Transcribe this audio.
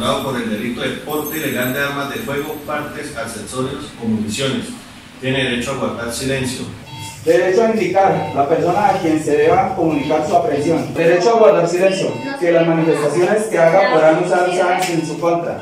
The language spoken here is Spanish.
por el delito de porte ilegal de armas de fuego, partes, accesorios o municiones. Tiene derecho a guardar silencio. Derecho a indicar la persona a quien se deba comunicar su aprehensión. Derecho a guardar silencio, que las manifestaciones que haga podrán usar usadas en su contra.